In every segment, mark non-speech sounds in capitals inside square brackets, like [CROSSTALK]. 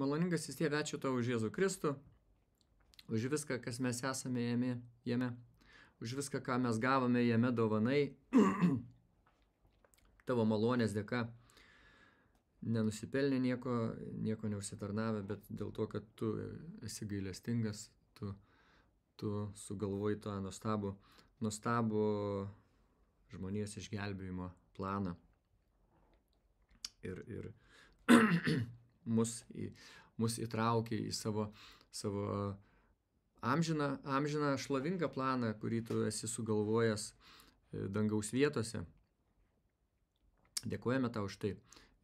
maloningas vis tėve, ačiū tau už Jėzų Kristų, už viską, kas mes esame jame, jame už viską, ką mes gavome jame dovanai, [CLEARS THROAT] tavo malonės dėka. Nenusipelnė nieko, nieko neusitarnavę, bet dėl to, kad tu esi gailestingas, tu, tu sugalvoji tą nuostabų, nuostabų žmonijos išgelbėjimo planą. Ir, ir [CLEARS THROAT] mus, į, mus įtraukė į savo, savo amžiną, amžiną šlovingą planą, kurį tu esi sugalvojęs e, dangaus vietose. Dėkojame tau už tai.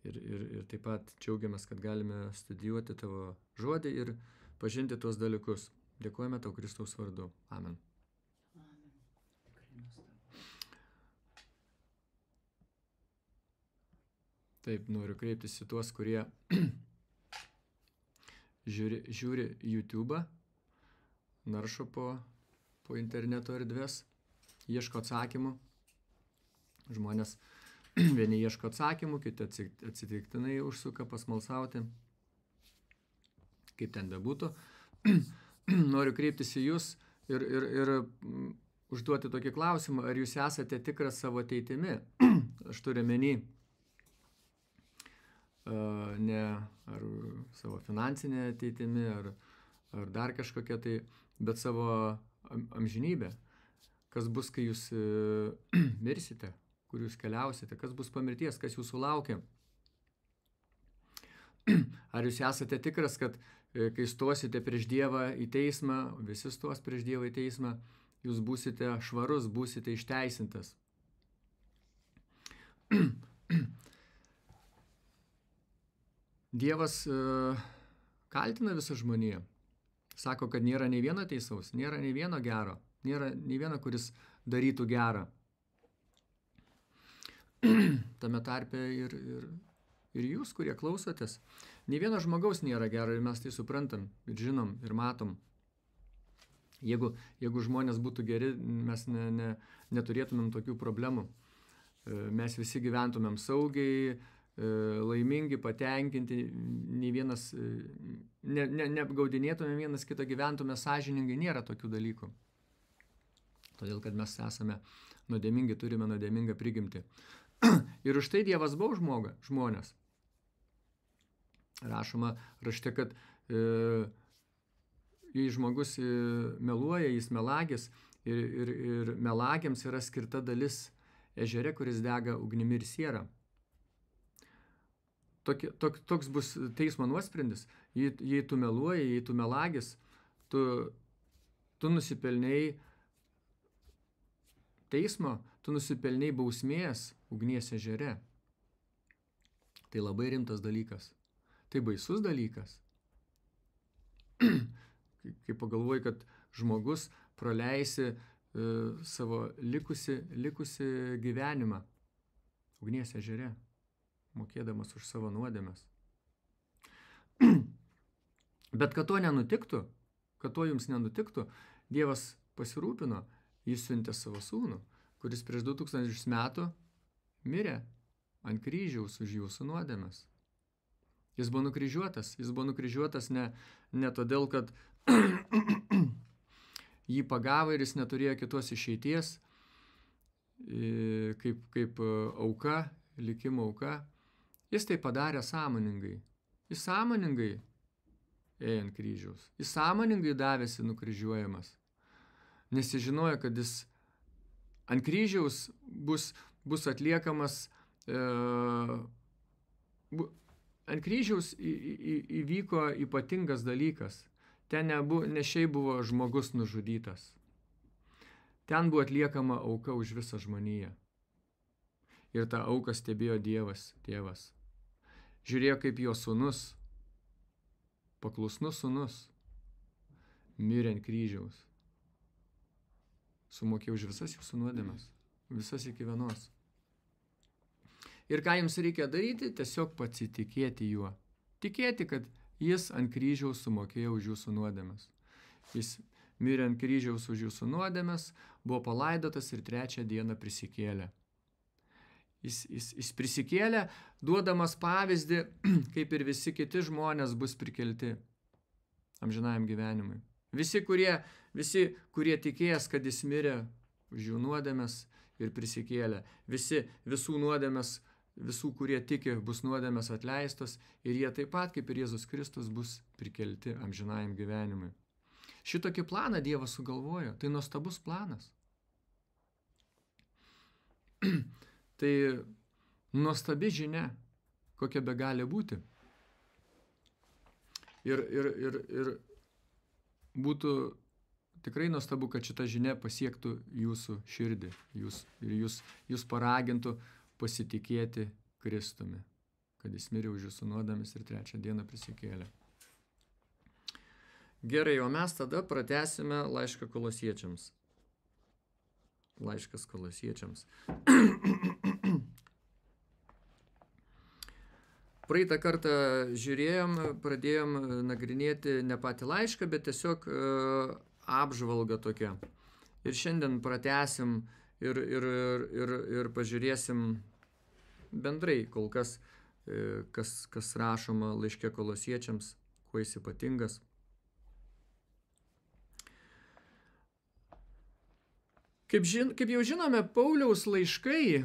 Ir, ir, ir taip pat džiaugiamės, kad galime studijuoti tavo žodį ir pažinti tuos dalykus. Dėkojame tau Kristaus vardu. Amen. Taip, noriu kreiptis į tuos, kurie žiūri, žiūri YouTube'ą naršo po, po interneto erdvės, ieško atsakymų. Žmonės [CLEARS THROAT] vieni ieško atsakymų, kiti atsitiktinai užsuka pasmalsauti. Kaip ten bebūtų. [CLEARS THROAT] Noriu kreiptis į Jūs ir, ir, ir mm, užduoti tokį klausimą, ar Jūs esate tikras savo ateitimi. [CLEARS THROAT] Aš turiu menį ne ar savo finansinė ateitimi, ar, ar dar kažkokia tai, bet savo amžinybę. Kas bus, kai jūs e, [CLEARS THROAT] mirsite, kur jūs keliausite, kas bus pamirties, kas jūsų laukia. [CLEARS THROAT] Ar jūs esate tikras, kad e, kai stosite prieš Dievą į teismą, visi stos prieš Dievą į teismą, jūs būsite švarus, būsite išteisintas. [CLEARS THROAT] Dievas e, kaltina visą žmoniją. Sako, kad nėra nei vieno teisaus, nėra nei vieno gero, nėra nei vieno, kuris darytų gerą. [CLEARS THROAT] Tame tarpe ir, ir, ir jūs, kurie klausotės. Nei vieno žmogaus nėra gero ir mes tai suprantam ir žinom ir matom. Jeigu, jeigu žmonės būtų geri, mes ne, ne, neturėtumėm tokių problemų. E, mes visi gyventumėm saugiai, laimingi, patenkinti, nei vienas, e, ne, ne, neapgaudinėtume vienas kitą, gyventume sąžiningai, nėra tokių dalykų. Todėl, kad mes esame nuodėmingi, turime nuodėmingą prigimtį. [CLEARS THROAT] Ir už tai Dievas buvo žmoga, žmonės. Rašoma rašte, kad e, jei žmogus e, meluoja, jis melagis ir, ir, ir melagiams yra skirta dalis ežere, kuris dega ugnimi ir siera tokie, tok, toks bus teismo nuosprendis, jei, jei tu meluoji, jei tu melagis, tu, tu nusipelniai teismo, tu nusipelniai bausmės ugnies ežere. Tai labai rimtas dalykas. Tai baisus dalykas. [CLEARS THROAT] Kai pagalvoji, kad žmogus praleisi e, savo likusi, likusi gyvenimą ugnies ežere mokėdamas už savo nuodėmes. [CLEARS THROAT] Bet kad to nenutiktų, kad to jums nenutiktų, Dievas pasirūpino, jis siuntė savo sūnų, kuris prieš 2000 metų mirė ant kryžiaus už jūsų nuodėmes. Jis buvo nukryžiuotas, jis buvo nukryžiuotas ne, ne todėl, kad [CLEARS THROAT] jį pagavo ir jis neturėjo kitos išeities, kaip, kaip auka, likimo auka, Jis tai padarė sąmoningai. Jis sąmoningai ėjo ant kryžiaus. Jis sąmoningai davėsi nukryžiuojamas. Nes jis žinojo, kad jis ant kryžiaus bus, bus atliekamas, e, bu, ant kryžiaus į, į, įvyko ypatingas dalykas. Ten nebu, ne šiaip buvo žmogus nužudytas. Ten buvo atliekama auka už visą žmoniją. Ir tą auką stebėjo Dievas, tėvas žiūrėjo kaip jo sunus, paklusnus sunus, mirė ant kryžiaus. Sumokė už visas jūsų nuodėmes, visas iki vienos. Ir ką jums reikia daryti, tiesiog pasitikėti juo. Tikėti, kad jis ant kryžiaus sumokėjo už jūsų nuodėmes. Jis mirė ant kryžiaus už jūsų nuodėmes, buvo palaidotas ir trečią dieną prisikėlė. Jis, jis, jis prisikėlė, duodamas pavyzdį, [CLEARS THROAT] kaip ir visi kiti žmonės bus prikelti amžinajam gyvenimui. Visi, kurie, visi, kurie tikės, kad jis mirė už jų nuodėmės ir prisikėlė. Visi, visų nuodėmės, visų, kurie tiki, bus nuodėmės atleistos ir jie taip pat, kaip ir Jėzus Kristus, bus prikelti amžinajam gyvenimui. Šitokį planą Dievas sugalvojo. Tai nuostabus planas. [CLEARS THROAT] Tai nuostabi žinia, kokia be gali būti. Ir, ir, ir, ir būtų tikrai nuostabu, kad šita žinia pasiektų jūsų širdį jūs, ir jūs, jūs paragintų pasitikėti Kristumi, kad jis mirė už jūsų nuodėmis ir trečią dieną prisikėlė. Gerai, o mes tada pratęsime laišką kolosiečiams. Laiškas kolosiečiams. Praeitą kartą žiūrėjom, pradėjom nagrinėti ne patį laišką, bet tiesiog e, apžvalgą tokią. Ir šiandien pratesim ir, ir, ir, ir, ir pažiūrėsim bendrai kol kas, e, kas, kas rašoma laiškė kolosiečiams, kuo jis ypatingas. Kaip, žin, kaip jau žinome, Pauliaus laiškai,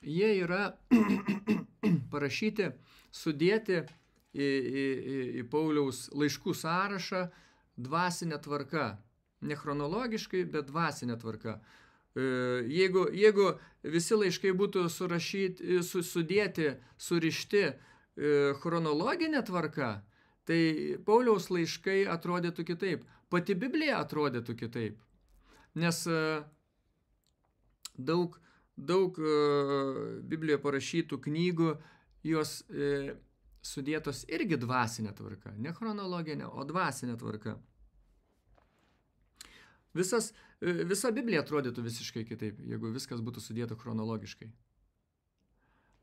jie yra [CLEARS THROAT] parašyti, sudėti į, į, į Pauliaus laiškų sąrašą dvasinė tvarka. Ne chronologiškai, bet dvasinė tvarka. E, jeigu, jeigu visi laiškai būtų surašyti, sudėti, surišti e, chronologinė tvarka, tai Pauliaus laiškai atrodytų kitaip. Pati Biblija atrodytų kitaip. Nes e, daug, daug Biblijoje parašytų knygų, jos sudėtos irgi dvasinė tvarka. Ne chronologinė, o dvasinė tvarka. Visas, visa Biblija atrodytų visiškai kitaip, jeigu viskas būtų sudėta chronologiškai.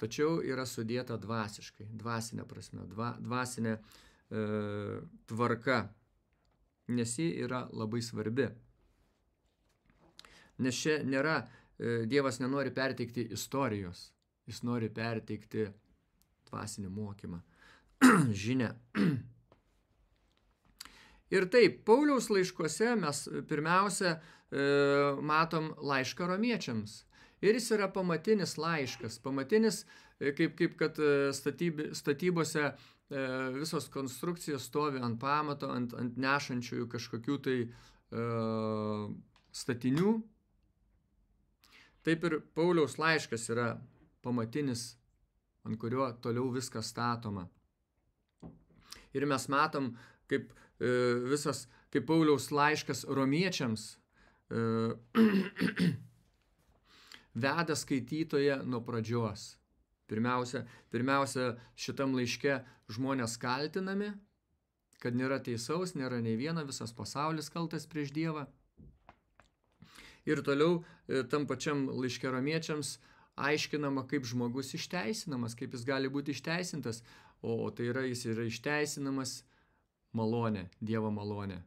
Tačiau yra sudėta dvasiškai, dvasinė prasme, dva, dvasinė e, tvarka, nes ji yra labai svarbi. Nes čia nėra, e, Dievas nenori perteikti istorijos, jis nori perteikti dvasinį mokymą, [CLEARS THROAT] žinę. [CLEARS THROAT] Ir taip, Pauliaus laiškuose mes pirmiausia e, matom laišką romiečiams. Ir jis yra pamatinis laiškas, pamatinis, e, kaip, kaip kad e, statyb, statybose e, visos konstrukcijos stovi ant pamato, ant, ant nešančiųjų kažkokių tai e, statinių. Taip ir Pauliaus laiškas yra pamatinis, ant kurio toliau viskas statoma. Ir mes matom, kaip E, visas, kaip Pauliaus laiškas romiečiams, e, [CLEARS THROAT] veda skaitytoje nuo pradžios. Pirmiausia, pirmiausia, šitam laiške žmonės kaltinami, kad nėra teisaus, nėra nei viena, visas pasaulis kaltas prieš Dievą. Ir toliau e, tam pačiam laiške romiečiams aiškinama, kaip žmogus išteisinamas, kaip jis gali būti išteisintas, o tai yra jis yra išteisinamas malonę, Dievo malonę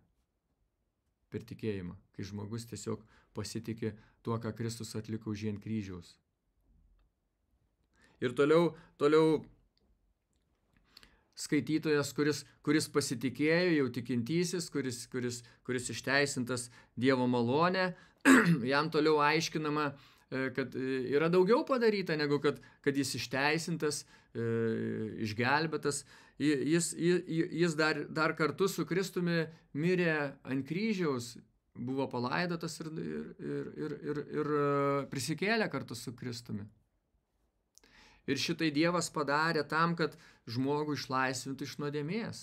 per tikėjimą, kai žmogus tiesiog pasitikė tuo, ką Kristus atliko už jį ant kryžiaus. Ir toliau, toliau skaitytojas, kuris, kuris pasitikėjo, jau tikintysis, kuris, kuris, kuris išteisintas Dievo malonę, [CLEARS THROAT] jam toliau aiškinama, e, kad e, yra daugiau padaryta, negu kad, kad jis išteisintas, e, išgelbėtas jis, jis dar, dar kartu su Kristumi mirė ant kryžiaus, buvo palaidotas ir, ir, ir, ir, ir prisikėlė kartu su Kristumi. Ir šitai Dievas padarė tam, kad žmogų išlaisvintų iš nuodėmės.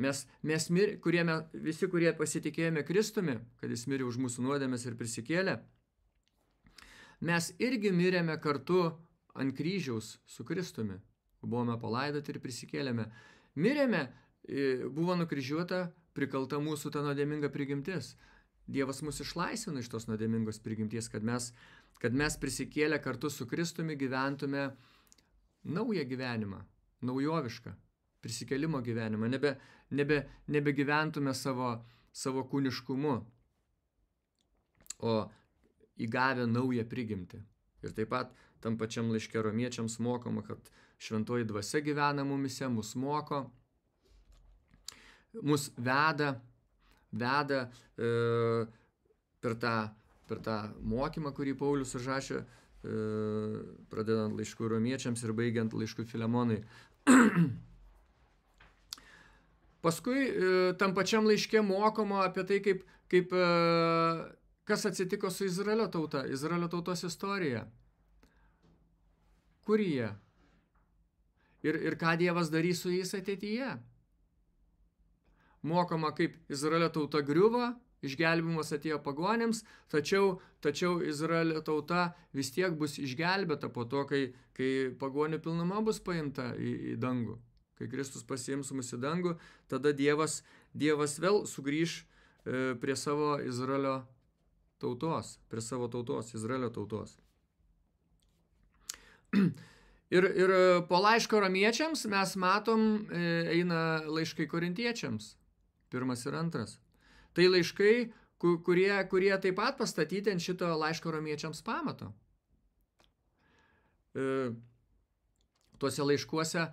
Mes, mes mir, kurie, visi, kurie pasitikėjome Kristumi, kad jis mirė už mūsų nuodėmės ir prisikėlė, mes irgi mirėme kartu ant kryžiaus su Kristumi buvome palaidoti ir prisikėlėme. Mirėme, buvo nukryžiuota, prikalta mūsų ta nuodėminga prigimtis. Dievas mus išlaisvino iš tos nuodėmingos prigimties, kad mes, kad mes prisikėlę kartu su Kristumi gyventume naują gyvenimą, naujovišką, prisikėlimo gyvenimą, nebe, nebe, nebegyventume savo, savo kūniškumu, o įgavę naują prigimtį. Ir taip pat tam pačiam laiške romiečiams mokoma, kad šventoji dvasia gyvena mumise, mus moko, mus veda, veda e, per, tą, per tą mokymą, kurį Paulius užrašė, e, pradedant laiškų romiečiams ir baigiant laiškų Filemonai. [CLEARS THROAT] Paskui e, tam pačiam laiške mokoma apie tai, kaip, kaip e, kas atsitiko su Izraelio tauta, Izraelio tautos istorija. Kur jie? Ir, ir ką Dievas darys su jais ateityje. Mokoma, kaip Izraelio tauta griuvo, išgelbimas atėjo pagonėms, tačiau, tačiau Izraelio tauta vis tiek bus išgelbėta po to, kai, kai pagonių pilnuma bus paimta į, į dangų kai Kristus pasiims mus į dangų, tada Dievas, Dievas vėl sugrįž e, prie savo Izraelio tautos, prie savo tautos, Izraelio tautos. [CLEARS THROAT] Ir, ir po laiško romiečiams mes matom, e, eina laiškai korintiečiams, pirmas ir antras. Tai laiškai, kurie, kurie taip pat pastatyti ant šito laiško romiečiams pamato. E, tuose laiškuose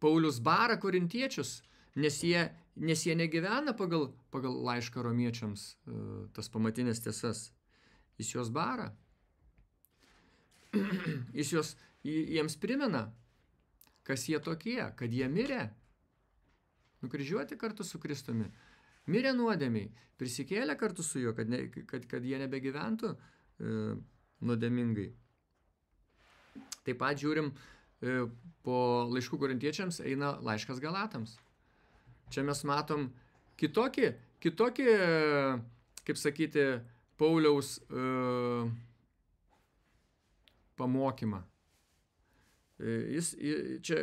Paulius bara korintiečius, nes jie, nes jie negyvena pagal, pagal laišką romiečiams e, tas pamatinės tiesas. Jis juos bara. [CLEARS THROAT] Jis juos, jiems primena, kas jie tokie, kad jie mirė. Nukryžiuoti kartu su Kristumi. Mirė nuodėmiai, prisikėlė kartu su juo, kad, ne, kad, kad jie nebegyventų e, nuodėmingai. Taip pat žiūrim, E, po laiškų korintiečiams eina laiškas Galatams. Čia mes matom kitokį, kitokį kaip sakyti, Pauliaus uh, pamokymą. E, jis, čia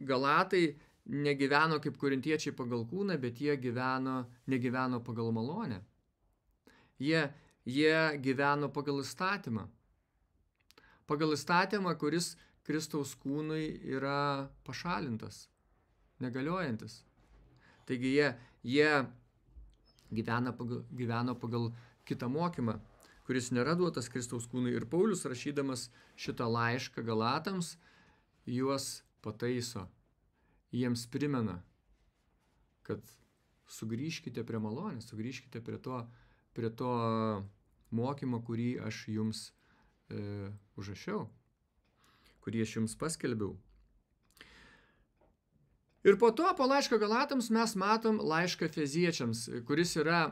Galatai negyveno kaip korintiečiai pagal kūną, bet jie gyveno, negyveno pagal malonę. Jie, jie gyveno pagal įstatymą. Pagal įstatymą, kuris Kristaus kūnui yra pašalintas, negaliojantis. Taigi jie, jie gyvena pagal, gyveno pagal kitą mokymą, kuris nėra duotas Kristaus kūnui. Ir Paulius, rašydamas šitą laišką Galatams, juos pataiso, jiems primena, kad sugrįžkite prie malonės, sugrįžkite prie to, prie to mokymo, kurį aš jums e, užrašiau kurį aš jums paskelbiau. Ir po to, po laiško Galatams, mes matom laišką Feziečiams, kuris yra,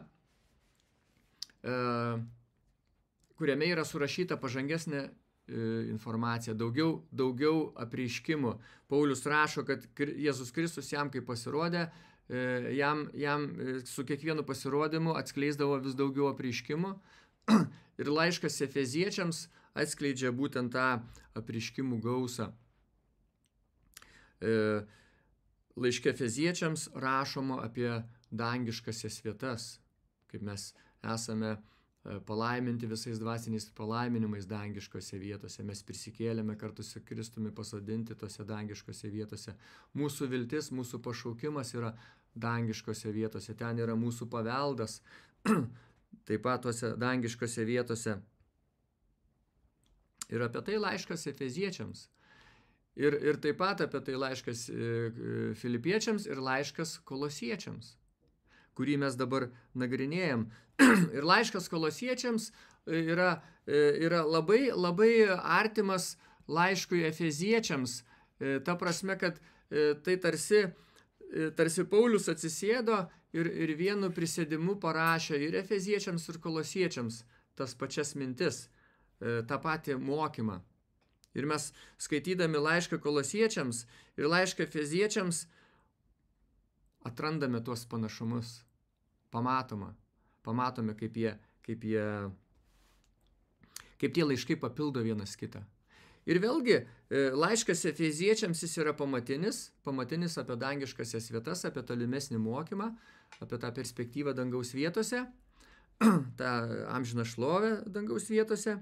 e, kuriame yra surašyta pažangesnė informacija, daugiau, daugiau apreiškimų. Paulius rašo, kad Jėzus Kristus jam, kai pasirodė, e, jam, jam e, su kiekvienu pasirodymu atskleisdavo vis daugiau apreiškimų. [CLEARS THROAT] Ir laiškas Efeziečiams atskleidžia būtent tą apriškimų gausą. E, laiške feziečiams rašoma apie dangiškasias vietas, kaip mes esame e, palaiminti visais dvasiniais palaiminimais dangiškose vietose. Mes prisikėlėme kartu su Kristumi pasodinti tose dangiškose vietose. Mūsų viltis, mūsų pašaukimas yra dangiškose vietose. Ten yra mūsų paveldas. [CLEARS THROAT] Taip pat tose dangiškose vietose Ir apie tai laiškas Efeziečiams. Ir, ir taip pat apie tai laiškas e, e, Filipiečiams ir laiškas Kolosiečiams, kurį mes dabar nagrinėjom. [CLEARS THROAT] ir laiškas Kolosiečiams e, yra, yra labai, labai artimas laiškui Efeziečiams. Ta prasme, kad tai tarsi, tarsi Paulius atsisėdo ir, ir vienu prisėdimu parašė ir Efeziečiams, ir Kolosiečiams tas pačias mintis E, tą patį mokymą. Ir mes skaitydami laišką kolosiečiams ir laišką feziečiams atrandame tuos panašumus. Pamatoma. Pamatome, kaip jie, kaip jie, kaip tie laiškai papildo vienas kitą. Ir vėlgi, e, laiškas efeziečiams jis yra pamatinis, pamatinis apie dangiškasias vietas, apie tolimesnį mokymą, apie tą perspektyvą dangaus vietose, [CLEARS THROAT] tą amžiną šlovę dangaus vietose,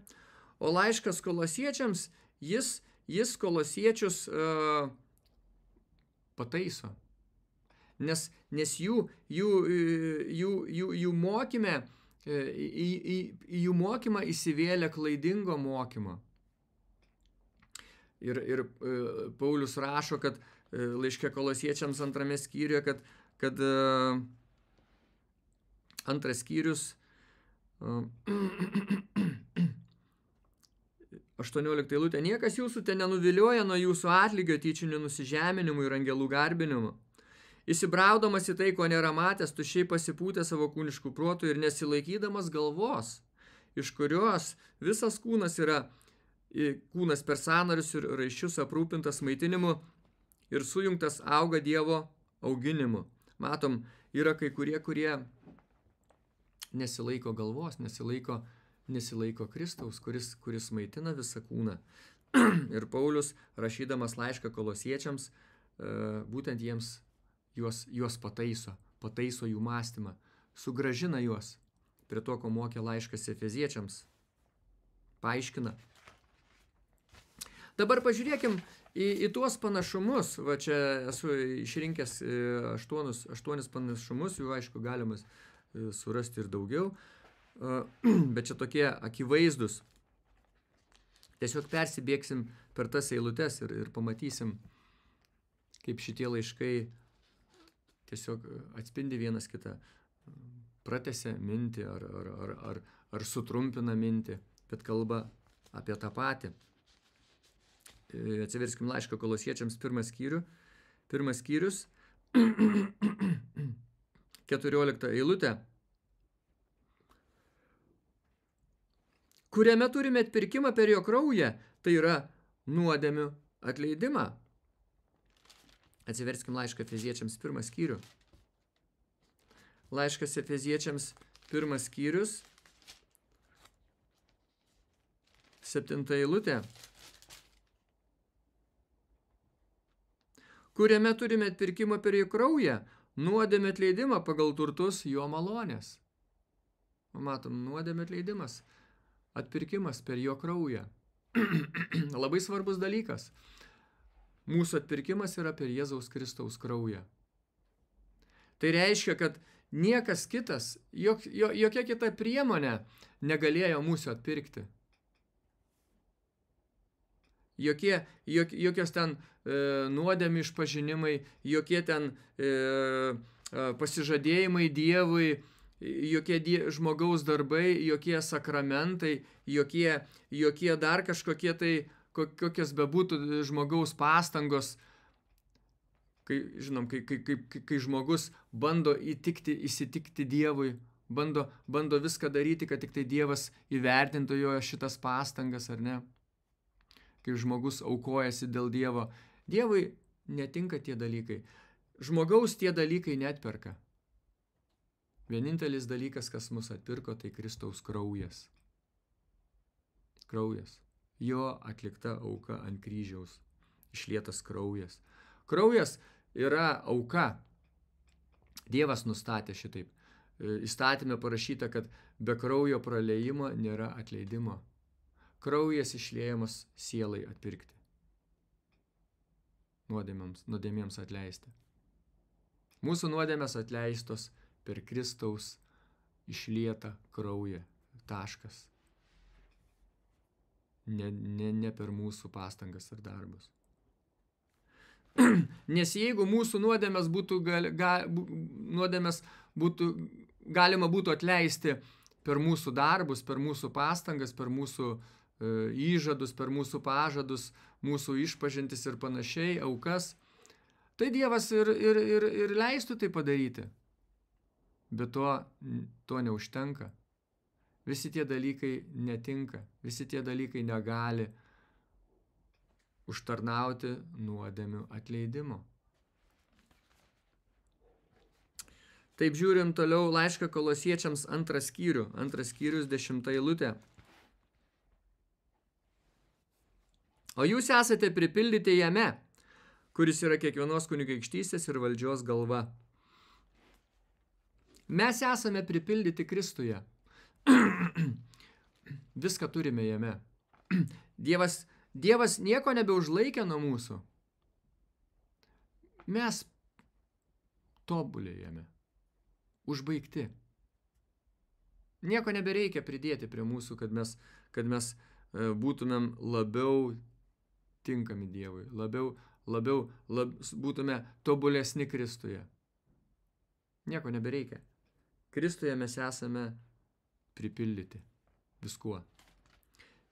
O laiškas kolosiečiams, jis, jis kolosiečius uh, pataiso. Nes, nes jų, jų, jų, jų, jų mokyme, e, į, į, į jų mokymą įsivėlė klaidingo mokymo. Ir, ir e, Paulius rašo, kad e, laiškė kolosiečiams antrame skyriuje, kad, kad e, antras skyrius [CLEARS THROAT] 18 eilutė. Niekas jūsų ten nenuvilioja nuo jūsų atlygio tyčinių nusižeminimų ir angelų garbinimų. Įsibraudamas į tai, ko nėra matęs, tušiai pasipūtė savo kūniškų protų ir nesilaikydamas galvos, iš kurios visas kūnas yra kūnas per sanarius ir raiščius aprūpintas maitinimu ir sujungtas auga Dievo auginimu. Matom, yra kai kurie, kurie nesilaiko galvos, nesilaiko, nesilaiko Kristaus, kuris, kuris maitina visą kūną. [CLEARS THROAT] ir Paulius, rašydamas laišką kolosiečiams, e, būtent jiems juos, juos pataiso, pataiso jų mąstymą, sugražina juos prie to, ko mokė laiškas Efeziečiams. Paaiškina. Dabar pažiūrėkim į, į tuos panašumus. Va čia esu išrinkęs e, aštuonus, aštuonis panašumus, jų aišku galimas e, surasti ir daugiau, [CLEARS THROAT] bet čia tokie akivaizdus. Tiesiog persibėgsim per tas eilutes ir, ir pamatysim, kaip šitie laiškai tiesiog e, atspindi vienas kitą, pratęsia mintį ar, ar, ar, ar, ar sutrumpina mintį, bet kalba apie tą patį. E, atsiverskim laišką kolosiečiams pirmą skyrių. Pirmas skyrius, [CLEARS THROAT] 14 eilutė, kuriame turime atpirkimą per jo kraują, tai yra nuodėmių atleidimą. Atsiverskim laišką Efeziečiams pirmą skyrių. Laiškas Efeziečiams pirmas skyrius, septinta eilutė, kuriame turime atpirkimą per jų kraują, nuodėmė atleidimą pagal turtus jo malonės. Matom, nuodėmė atleidimas, atpirkimas per jo kraują. [CLEARS THROAT] Labai svarbus dalykas. Mūsų atpirkimas yra per Jėzaus Kristaus kraują. Tai reiškia, kad niekas kitas, jok, jo, jokia kita priemonė negalėjo mūsų atpirkti. Jokie, jok, jokios ten e, nuodėmi išpažinimai, jokie ten e, e, pasižadėjimai Dievui, jokie die, žmogaus darbai, jokie sakramentai, jokie, jokie dar kažkokie tai kokios bebūtų žmogaus pastangos, kai, žinom, kai, kai, kai, kai žmogus bando įtikti, įsitikti Dievui, bando, bando viską daryti, kad tik tai Dievas įvertintų jo šitas pastangas, ar ne? Kai žmogus aukojasi dėl Dievo. Dievui netinka tie dalykai. Žmogaus tie dalykai netperka. Vienintelis dalykas, kas mus atpirko, tai Kristaus kraujas. Kraujas jo atlikta auka ant kryžiaus, išlietas kraujas. Kraujas yra auka. Dievas nustatė šitaip. E, įstatymė parašyta, kad be kraujo praleimo nėra atleidimo. Kraujas išliejamas sielai atpirkti. Nuodėmėms, nuodėmėms atleisti. Mūsų nuodėmės atleistos per Kristaus išlietą kraują. Taškas ne, ne, ne per mūsų pastangas ir darbus. [CLEARS THROAT] Nes jeigu mūsų nuodėmės būtų, gal, ga, nuodėmės būtų, galima būtų atleisti per mūsų darbus, per mūsų pastangas, per mūsų e, įžadus, per mūsų pažadus, mūsų išpažintis ir panašiai, aukas, tai Dievas ir, ir, ir, ir leistų tai padaryti. Bet to, to neužtenka. Visi tie dalykai netinka, visi tie dalykai negali užtarnauti nuodėmių atleidimo. Taip žiūrim toliau laišką kolosiečiams antras skyrių, antras skyrius dešimta eilutė. O jūs esate pripildyti jame, kuris yra kiekvienos kunigaikštystės ir valdžios galva. Mes esame pripildyti Kristuje. [CLEARS THROAT] Viską turime jame. [CLEARS THROAT] Dievas, dievas nieko nebeužlaikė nuo mūsų. Mes tobulėjame. Užbaigti. Nieko nebereikia pridėti prie mūsų, kad mes, kad mes e, būtumėm labiau tinkami Dievui, labiau, labiau lab, būtume tobulesni Kristuje. Nieko nebereikia. Kristuje mes esame pripildyti viskuo.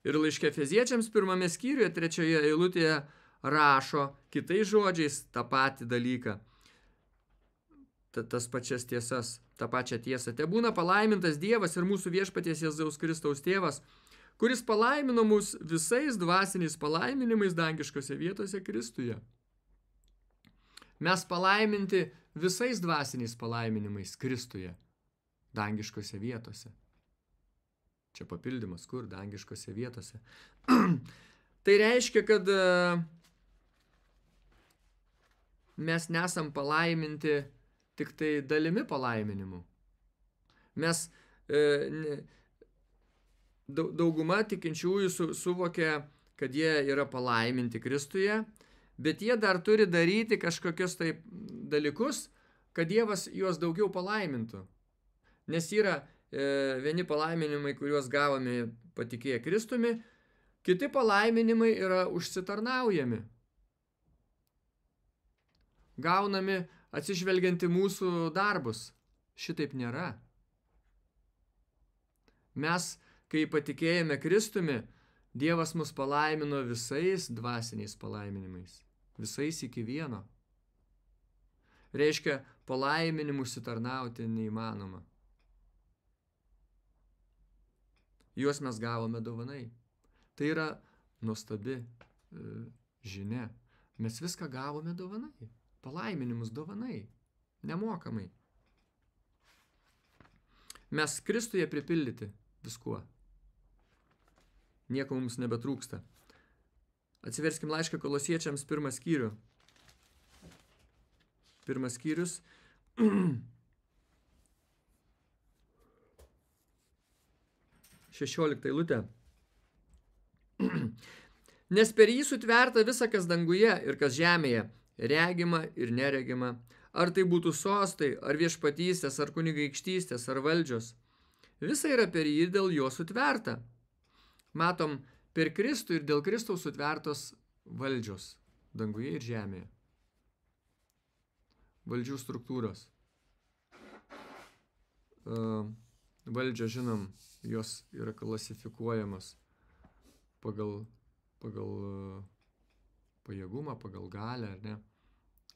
Ir laiškė feziečiams pirmame skyriuje, trečioje eilutėje rašo kitais žodžiais tą patį dalyką. Ta, tas pačias tiesas, tą pačią tiesą. Te būna palaimintas Dievas ir mūsų viešpaties Jėzaus Kristaus tėvas, kuris palaimino mus visais dvasiniais palaiminimais dangiškose vietose Kristuje. Mes palaiminti visais dvasiniais palaiminimais Kristuje, dangiškose vietose. Čia papildymas, kur dangiškose vietose. [CLEARS THROAT] tai reiškia, kad e, mes nesam palaiminti tik tai dalimi palaiminimų. Mes e, dauguma tikinčiųjų su, suvokia, kad jie yra palaiminti Kristuje, bet jie dar turi daryti kažkokius taip dalykus, kad Dievas juos daugiau palaimintų. Nes yra vieni palaiminimai, kuriuos gavome patikėję Kristumi, kiti palaiminimai yra užsitarnaujami. Gaunami atsižvelgianti mūsų darbus. Šitaip nėra. Mes, kai patikėjome Kristumi, Dievas mus palaimino visais dvasiniais palaiminimais. Visais iki vieno. Reiškia, palaiminimų sitarnauti neįmanoma. Juos mes gavome dovanai. Tai yra nuostabi e, žinia. Mes viską gavome dovanai. Palaiminimus dovanai. Nemokamai. Mes Kristuje pripildyti viskuo. Nieko mums nebetrūksta. Atsiverskim laišką kolosiečiams pirmą skyrių. Pirmas skyrius [CLEARS THROAT] 16 eilutė. [CLEARS THROAT] Nes per jį sutverta visa, kas danguje ir kas žemėje, regima ir neregima, ar tai būtų sostai, ar viešpatystės, ar kunigaikštystės, ar valdžios. Visa yra per jį dėl jo sutverta. Matom, per Kristų ir dėl Kristaus sutvertos valdžios danguje ir žemėje. Valdžių struktūros. Uh, valdžia, žinom, jos yra klasifikuojamas pagal, pagal e, pajėgumą, pagal galę, ar ne?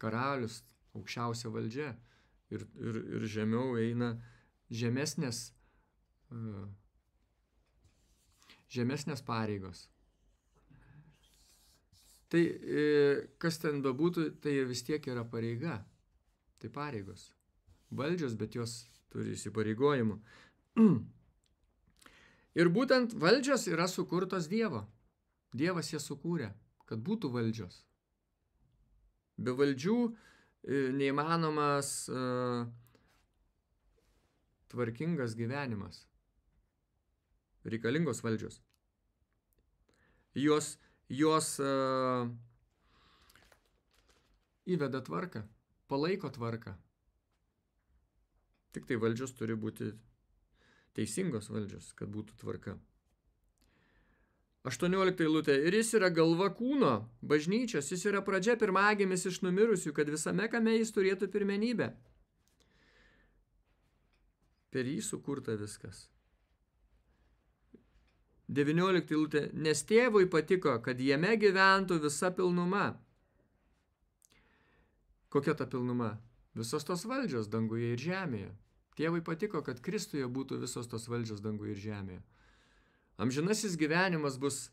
Karalius, aukščiausia valdžia ir, ir, ir žemiau eina žemesnės, uh, žemesnės pareigos. Tai e, kas ten bebūtų, tai vis tiek yra pareiga. Tai pareigos. Valdžios, bet jos turi įsipareigojimų. [CLEARS THROAT] Ir būtent valdžios yra sukurtos Dievo. Dievas jas sukūrė, kad būtų valdžios. Be valdžių e, neįmanomas uh, tvarkingas gyvenimas. Reikalingos valdžios. Jos, jos uh, įveda tvarką, palaiko tvarką. Tik tai valdžios turi būti teisingos valdžios, kad būtų tvarka. 18 eilutė. Ir jis yra galva kūno, bažnyčios, jis yra pradžia pirmagimis iš numirusių, kad visame kame jis turėtų pirmenybę. Per jį sukurta viskas. 19 eilutė. Nes tėvui patiko, kad jame gyventų visa pilnuma. Kokia ta pilnuma? Visos tos valdžios danguje ir žemėje. Tėvui patiko, kad Kristuje būtų visos tos valdžios danguje ir žemėje. Amžinasis gyvenimas bus,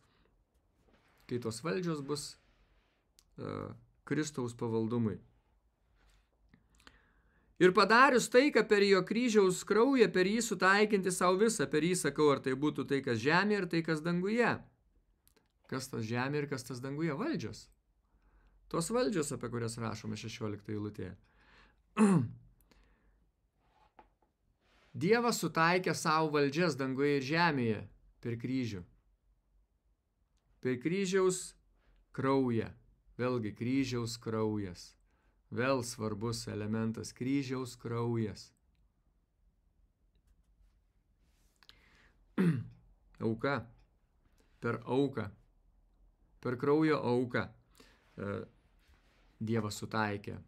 kai tos valdžios bus uh, Kristaus pavaldumui. Ir padarius tai, kad per jo kryžiaus kraują, per jį sutaikinti savo visą, per jį sakau, ar tai būtų tai, kas žemė, ar tai, kas danguje. Kas tas žemė ir kas tas danguje? Valdžios. Tos valdžios, apie kurias rašome 16 eilutėje. [CLEARS THROAT] Dievas sutaikė savo valdžias danguje ir žemėje per kryžių. Per kryžiaus kraują. Vėlgi kryžiaus kraujas. Vėl svarbus elementas - kryžiaus kraujas. [CLEARS THROAT] Auka. Per auką. Per kraujo auką e, Dievas sutaikė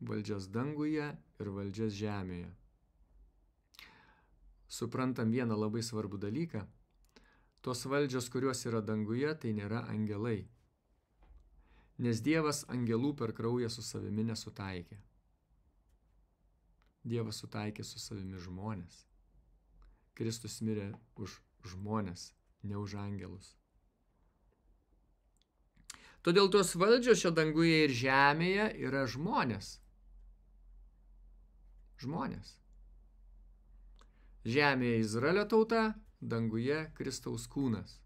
valdžias danguje ir valdžias žemėje. Suprantam vieną labai svarbų dalyką. Tos valdžios, kurios yra danguje, tai nėra angelai. Nes Dievas angelų per kraują su savimi nesutaikė. Dievas sutaikė su savimi žmonės. Kristus mirė už žmonės, ne už angelus. Todėl tos valdžios šio danguje ir žemėje yra žmonės. Žmonės. Žemėje Izraelio tauta, danguje Kristaus kūnas.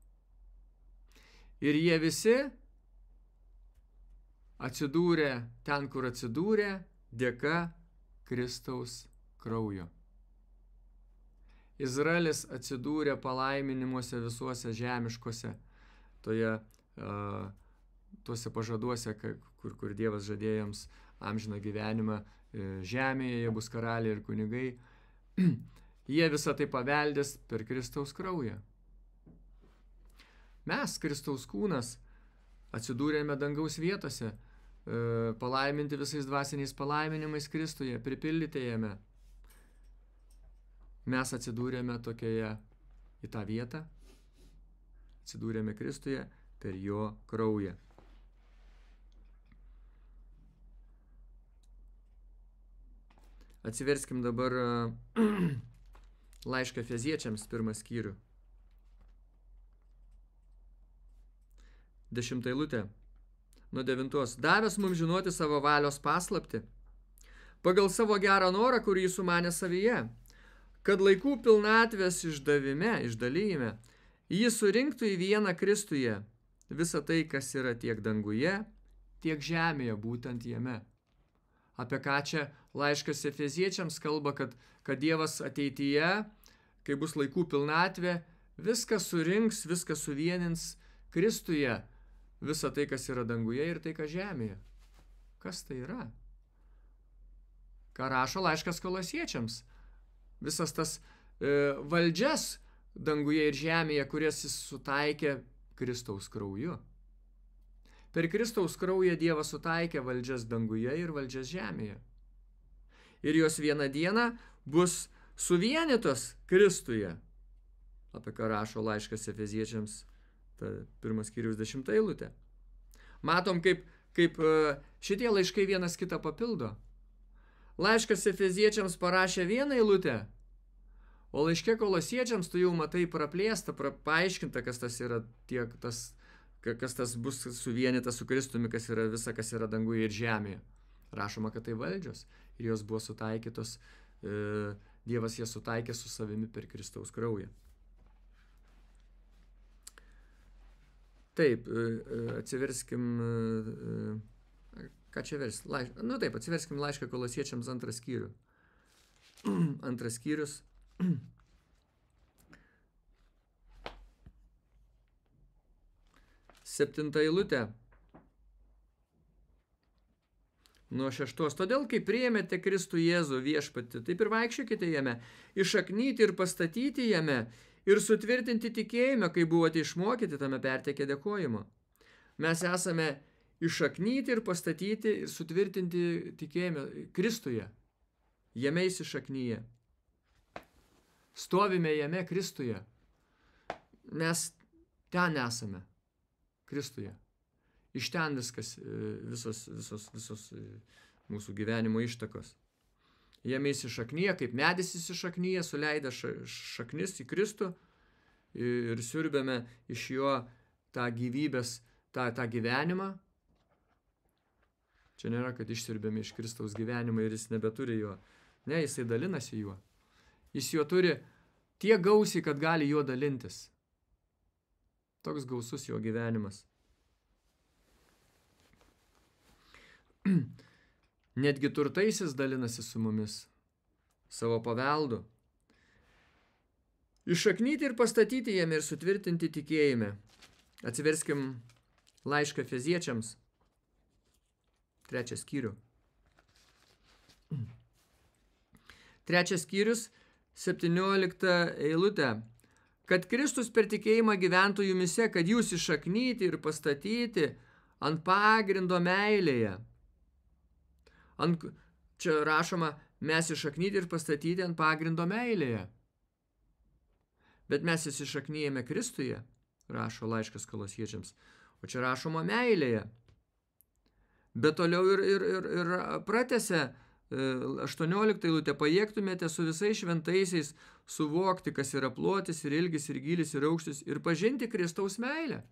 Ir jie visi atsidūrė ten, kur atsidūrė, dėka Kristaus kraujo. Izraelis atsidūrė palaiminimuose visuose žemiškose, toje, uh, tuose pažaduose, kur, kur Dievas žadėjo jiems amžiną gyvenimą, uh, žemėje jie bus karaliai ir kunigai. [CLEARS THROAT] jie visą tai paveldės per Kristaus kraują. Mes, Kristaus kūnas, atsidūrėme dangaus vietose, uh, palaiminti visais dvasiniais palaiminimais Kristuje, pripildyti jame mes atsidūrėme tokioje į tą vietą, atsidūrėme Kristuje per jo kraują. Atsiverskim dabar laišką Feziečiams pirmą skyrių. Dešimtą eilutę. Nuo devintos. Davęs mums žinoti savo valios paslapti. Pagal savo gerą norą, kurį jis sumanė savyje kad laikų pilnatvės išdavime, išdalyjime, jis surinktų į vieną Kristuje visą tai, kas yra tiek danguje, tiek žemėje, būtent jame. Apie ką čia laiškas Efeziečiams kalba, kad, kad Dievas ateityje, kai bus laikų pilnatvė, viską surinks, viską suvienins Kristuje, visą tai, kas yra danguje ir tai, kas žemėje. Kas tai yra? Ką rašo laiškas kolosiečiams? visas tas e, valdžias danguje ir žemėje, kurias jis sutaikė Kristaus krauju. Per Kristaus kraują Dievas sutaikė valdžias danguje ir valdžias žemėje. Ir jos vieną dieną bus suvienytos Kristuje. Apie ką rašo laiškas Efeziečiams, ta pirmas skyrius dešimta eilutė. Matom, kaip, kaip e, šitie laiškai vienas kitą papildo. Laiškas Efeziečiams parašė vieną eilutę, o laiške kolosiečiams tu jau matai praplėsta, pra, paaiškinta, kas tas yra tiek tas, kas tas bus suvienyta su Kristumi, kas yra visa, kas yra danguje ir žemėje. Rašoma, kad tai valdžios ir jos buvo sutaikytos, e, Dievas jas sutaikė su savimi per Kristaus kraują. Taip, e, e atsiverskim. E, Ką čia vers? Laiš... Nu taip, atsiverskim laišką kolosiečiams antrą skyrių. [CLEARS THROAT] Antras skyrius. [CLEARS THROAT] Septinta eilutė. Nuo šeštos. Todėl, kai priėmėte Kristų Jėzų viešpati, taip ir vaikščiokite jame, išaknyti ir pastatyti jame ir sutvirtinti tikėjime, kai buvote išmokyti tame pertekė dėkojimo. Mes esame išaknyti ir pastatyti ir sutvirtinti tikėjime Kristuje. Jame įsišaknyje. Stovime jame Kristuje. Mes ten esame. Kristuje. Iš ten viskas, e, visos, visos, visos e, mūsų gyvenimo ištakos. Jame įsišaknyje, kaip medis įsišaknyje, suleidę šaknis į Kristų ir siurbėme iš jo tą gyvybės, tą, tą gyvenimą, Čia nėra, kad išsirbėme iš Kristaus gyvenimą ir jis nebeturi jo. Ne, jisai dalinasi juo. Jis jo turi tiek gausiai, kad gali juo dalintis. Toks gausus jo gyvenimas. [CLEARS THROAT] Netgi turtaisis dalinasi su mumis savo paveldu. Išaknyti ir pastatyti jame ir sutvirtinti tikėjime. Atsiverskim laišką feziečiams trečią skyrių. [CLEARS THROAT] Trečias skyrius, 17 eilutė. kad Kristus per tikėjimą gyventų jumise, kad jūs išaknyti ir pastatyti ant pagrindo meilėje. Ant, čia rašoma, mes išaknyti ir pastatyti ant pagrindo meilėje. Bet mes įsišaknyjame Kristuje, rašo laiškas kolosiečiams, o čia rašoma meilėje. Bet toliau ir, ir, ir, ir pratęsia 18 eilutė, pajėgtumėte su visais šventaisiais suvokti, kas yra plotis ir ilgis ir gilis ir aukštis ir pažinti Kristaus meilę,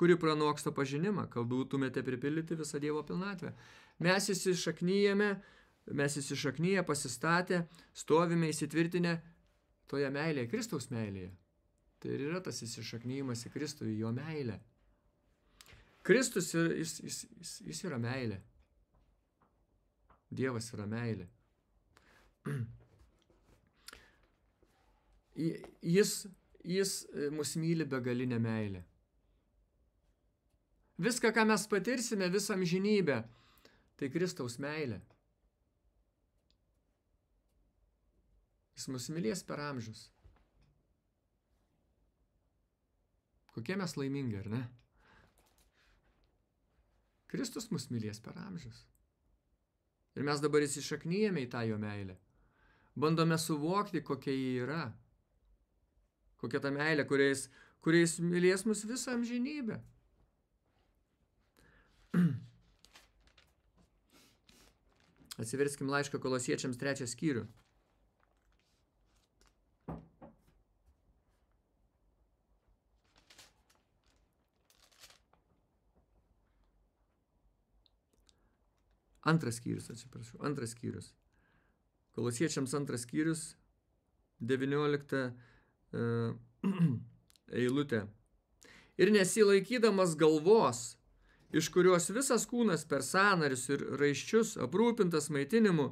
kuri pranoksta pažinimą, kad būtumėte pripildyti visą Dievo pilnatvę. Mes įsišaknyjame, mes įsišaknyje pasistatę, stovime įsitvirtinę toje meilėje, Kristaus meilėje. Tai ir yra tas įsišaknyjimas į Kristų, į jo meilę. Kristus ir, jis, jis, jis, jis yra meilė. Dievas yra meilė. [CLEARS THROAT] Jis, jis mus myli begalinę meilę. Viską, ką mes patirsime, visą amžinybę, tai Kristaus meilė. Jis mus mylės per amžius. Kokie mes laimingi, ar ne? Kristus mus mylės per amžius. Ir mes dabar įsišaknyjame į tą jo meilę. Bandome suvokti, kokia ji yra. Kokia ta meilė, kuriais, kuriais mylės mus visą amžinybę. [CLEARS THROAT] Atsiverskim laišką kolosiečiams trečią skyrių. Antras skyrius, atsiprašau, antras skyrius. Kolosiečiams antras skyrius, 19 uh, eilutė. Ir nesilaikydamas galvos, iš kurios visas kūnas per sanarius ir raiščius aprūpintas maitinimu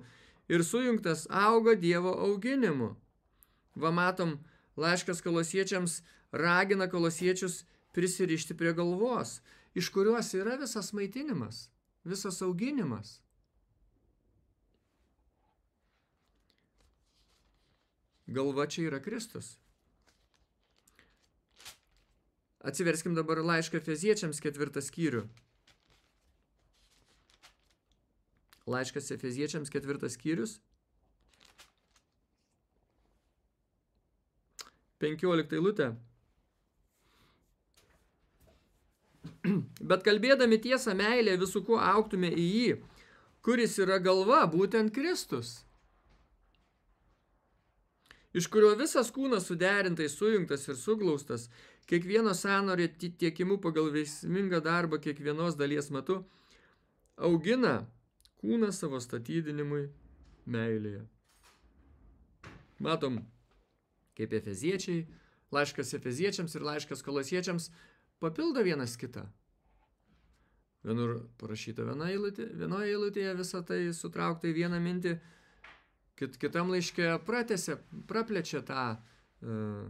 ir sujungtas auga Dievo auginimu. Va matom, laiškas kolosiečiams ragina kolosiečius prisirišti prie galvos, iš kurios yra visas maitinimas visas auginimas. Galva čia yra Kristus. Atsiverskim dabar laišką Efeziečiams ketvirtą skyrių. Laiškas Efeziečiams ketvirtas skyrius. 15 eilutė. Bet kalbėdami tiesą meilę visų kuo auktume į jį, kuris yra galva, būtent Kristus. Iš kurio visas kūnas suderintai sujungtas ir suglaustas, kiekvieno senorio tiekimu pagal veiksmingą darbą kiekvienos dalies metu, augina kūną savo statydinimui meilėje. Matom, kaip efeziečiai, laiškas efeziečiams ir laiškas kolosiečiams papildo vienas kitą. Vienur parašyta viena eilutė, vienoje eilutėje visą tai sutraukta į vieną mintį, kit, kitam laiške pratėse, praplečia tą, uh,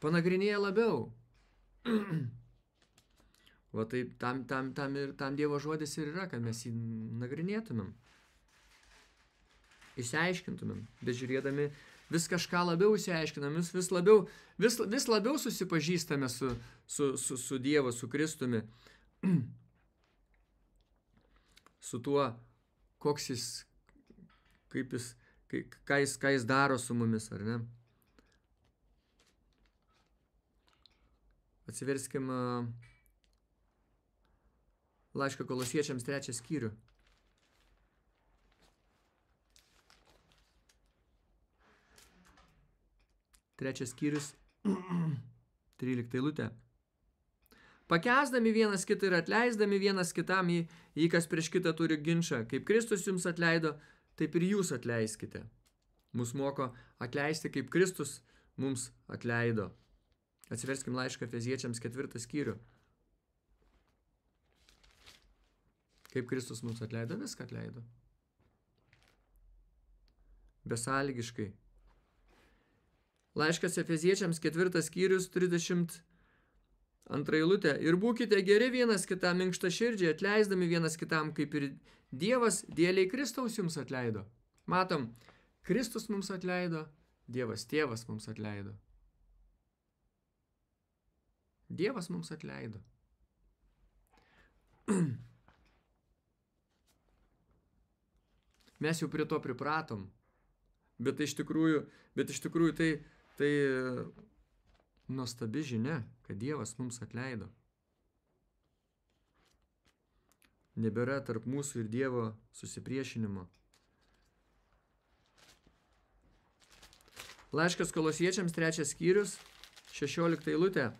panagrinėja labiau. [CLEARS THROAT] Va tai tam, tam, tam, ir, tam Dievo žodis ir yra, kad mes jį nagrinėtumėm. Išsiaiškintumėm, bet žiūrėdami vis kažką labiau įsiaiškinam, vis, vis, labiau, vis, vis labiau susipažįstame su, su, su, su Dievu, su Kristumi, [CLEARS THROAT] su tuo, koks jis, kaip jis, ką jis, ką jis daro su mumis, ar ne? Atsiverskim laišką kolosiečiams trečią skyrių. Trečias skyrius, [CLEARS THROAT] 13 eilutė. Pakesdami vienas kitą ir atleisdami vienas kitam jį, jį kas prieš kitą turi ginčą, kaip Kristus jums atleido, taip ir jūs atleiskite. Mūsų moko atleisti, kaip Kristus mums atleido. Atsiverskim laišką Feziečiams ketvirtą skyrių. Kaip Kristus mums atleido, viską atleido. Besąlygiškai, Laiškas Efeziečiams ketvirtas skyrius 32 eilutė. Ir būkite geri vienas kitam minkšta širdžiai, atleisdami vienas kitam, kaip ir Dievas dėliai Kristaus jums atleido. Matom, Kristus mums atleido, Dievas tėvas mums atleido. Dievas mums atleido. [CLEARS THROAT] Mes jau prie to pripratom. Bet iš tikrųjų, bet iš tikrųjų tai, tai nuostabi žinia, kad Dievas mums atleido. Nebėra tarp mūsų ir Dievo susipriešinimo. Laiškas kolosiečiams trečias skyrius, 16 eilutė.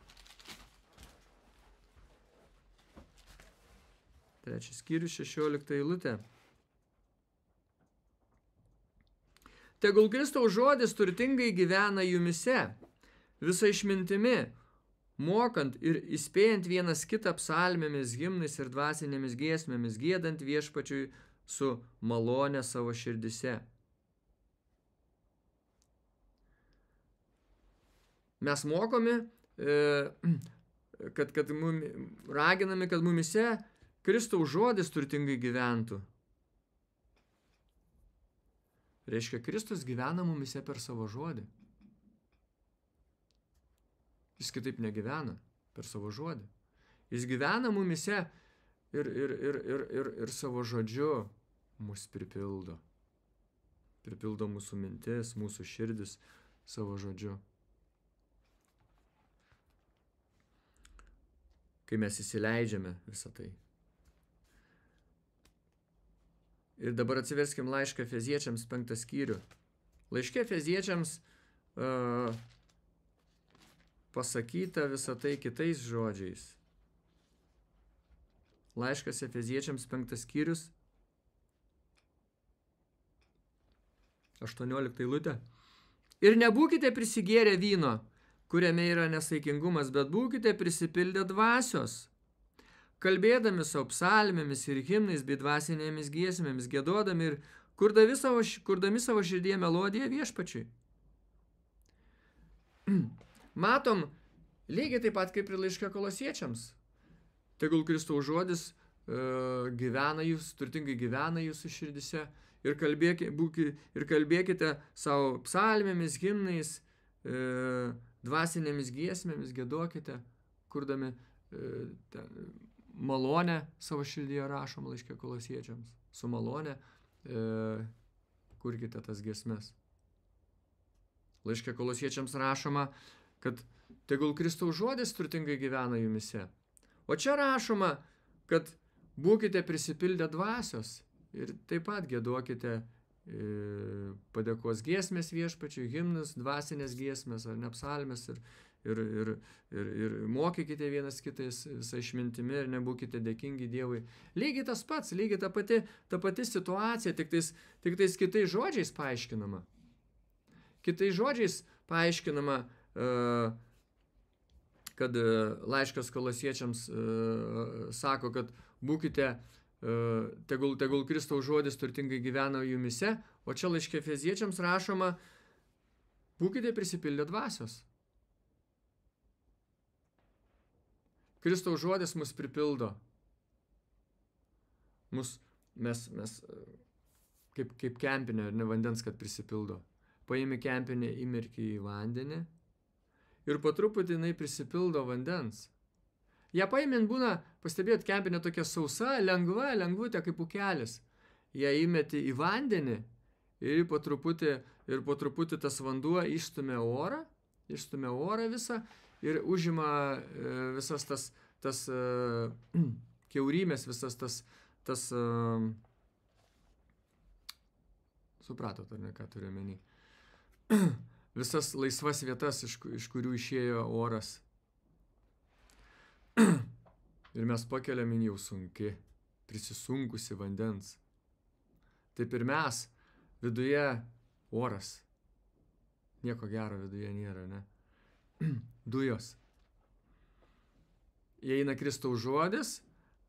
Trečias skyrius, 16 eilutė. Tegul Kristaus žodis turtingai gyvena jumise, visą išmintimi, mokant ir įspėjant vienas kitą psalmėmis, gimnais ir dvasinėmis giesmėmis, gėdant viešpačiui su malonė savo širdise. Mes mokomi, e, kad, kad mum, raginami, kad mumise Kristaus žodis turtingai gyventų. Reiškia, Kristus gyvena mumise per savo žodį. Jis kitaip negyvena per savo žodį. Jis gyvena mumise ir, ir, ir, ir, ir, ir savo žodžiu mus pripildo. Pripildo mūsų mintis, mūsų širdis savo žodžiu. Kai mes įsileidžiame visą tai. Ir dabar atsiverskim laišką Feziečiams penktą skyrių. Laiškė Feziečiams uh, pasakyta visą tai kitais žodžiais. Laiškas Efeziečiams penktas skyrius, 18 eilutė. Ir nebūkite prisigėrę vyno, kuriame yra nesaikingumas, bet būkite prisipildę dvasios, kalbėdami savo psalmėmis ir himnais bei dvasinėmis giesmėmis, gėdodami ir kurdami savo, kurdami savo širdie melodiją viešpačiui. [CLEARS THROAT] Matom, lygiai taip pat kaip ir laiškė kolosiečiams. Tegul Kristaus žodis e, gyvena jūs, turtingai gyvena jūsų širdise ir, kalbėki, būki, ir kalbėkite savo psalmėmis, himnais, e, dvasinėmis giesmėmis, gėdokite, kurdami e, ten, malonę savo širdyje rašom laiškė kolosiečiams. Su malonė e, kurkite tas gesmes. Laiškė kolosiečiams rašoma, kad tegul Kristaus žodis turtingai gyvena jumise. O čia rašoma, kad būkite prisipildę dvasios ir taip pat gėduokite e, padėkos giesmės viešpačiui, himnus, dvasinės giesmės ar nepsalmės ir, ir, ir, ir, ir mokykite vienas kitais visą išmintimi ir nebūkite dėkingi Dievui. Lygiai tas pats, lygiai ta pati, ta pati situacija, tik tais, tik tais kitais žodžiais paaiškinama. Kitais žodžiais paaiškinama, uh, kad uh, laiškas kolosiečiams uh, sako, kad būkite, tegul, tegul Kristaus žodis turtingai gyvena jumise, o čia laiškė feziečiams rašoma, būkite prisipildę dvasios. Kristaus žodis mus pripildo. Mus, mes, mes kaip, kaip kempinė, ar ne vandens, kad prisipildo. Paimi kempinę, įmerki į vandenį ir po truputį jinai prisipildo vandens. Ja paimint būna, pastebėt, kempinė tokia sausa, lengva, lengvutė kaip ukelis. Ja įmeti į vandenį ir po truputį, ir po truputį tas vanduo išstumia orą, išstumia orą visą ir užima e, visas tas, tas [CLEARS THROAT] uh, keurymės, visas tas, tas uh, supratot, ar ne, ką turiu menį, [CLEARS THROAT] visas laisvas vietas, iš, iš kurių išėjo oras. [CLEARS THROAT] ir mes pakeliam jau sunki, prisisunkusi vandens. Taip ir mes, viduje oras. Nieko gero viduje nėra, ne? [CLEARS THROAT] dujos. Įeina Kristaus žodis,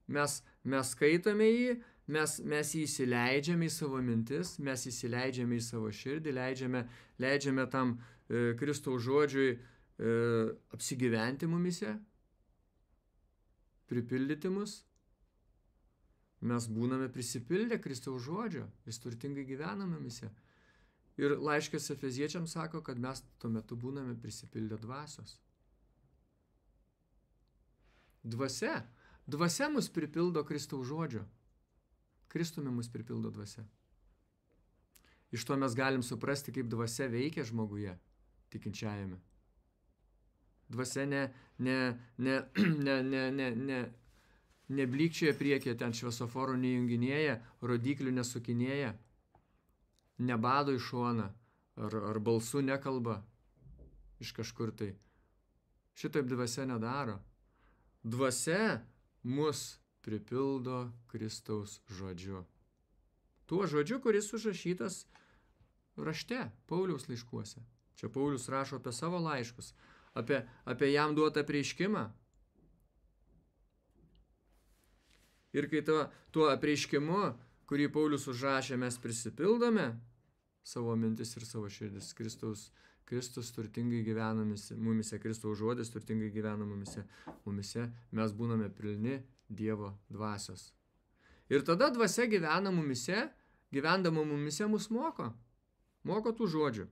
mes, mes skaitome jį, mes, mes jį įsileidžiame į savo mintis, mes įsileidžiame į savo širdį, leidžiame, leidžiame tam e, Kristaus žodžiui e, apsigyventi mumise, pripildyti mus. Mes būname prisipildę Kristaus žodžio, jis turtingai gyvena mumise. Ir laiškas Efeziečiams sako, kad mes tuo metu būname prisipildę dvasios. Dvasia. Dvasia mus pripildo Kristaus žodžio. Kristumi mus pripildo dvasia. Iš to mes galim suprasti, kaip dvasia veikia žmoguje, tikinčiajame. Dvasia ne, ne, ne, [CLEARS THROAT] ne, ne, ne, ne, neblykčioje priekyje, ten šviesoforų nejunginėja, rodiklių nesukinėja nebado į šoną, ar, ar balsu nekalba iš kažkur tai. Šitaip dvasia nedaro. Dvasia mus pripildo Kristaus žodžiu. Tuo žodžiu, kuris užrašytas rašte, Pauliaus laiškuose. Čia Paulius rašo apie savo laiškus, apie, apie jam duotą prieiškimą. Ir kai to, tuo apreiškimu, kurį Paulius užrašė, mes prisipildome, savo mintis ir savo širdis. Kristaus, Kristus turtingai gyvena mumise, Kristaus žodis turtingai gyvena mumise, mumise mes būname pilni Dievo dvasios. Ir tada dvasia gyvena mumise, gyvendama mumise mus moko. Moko tų žodžių.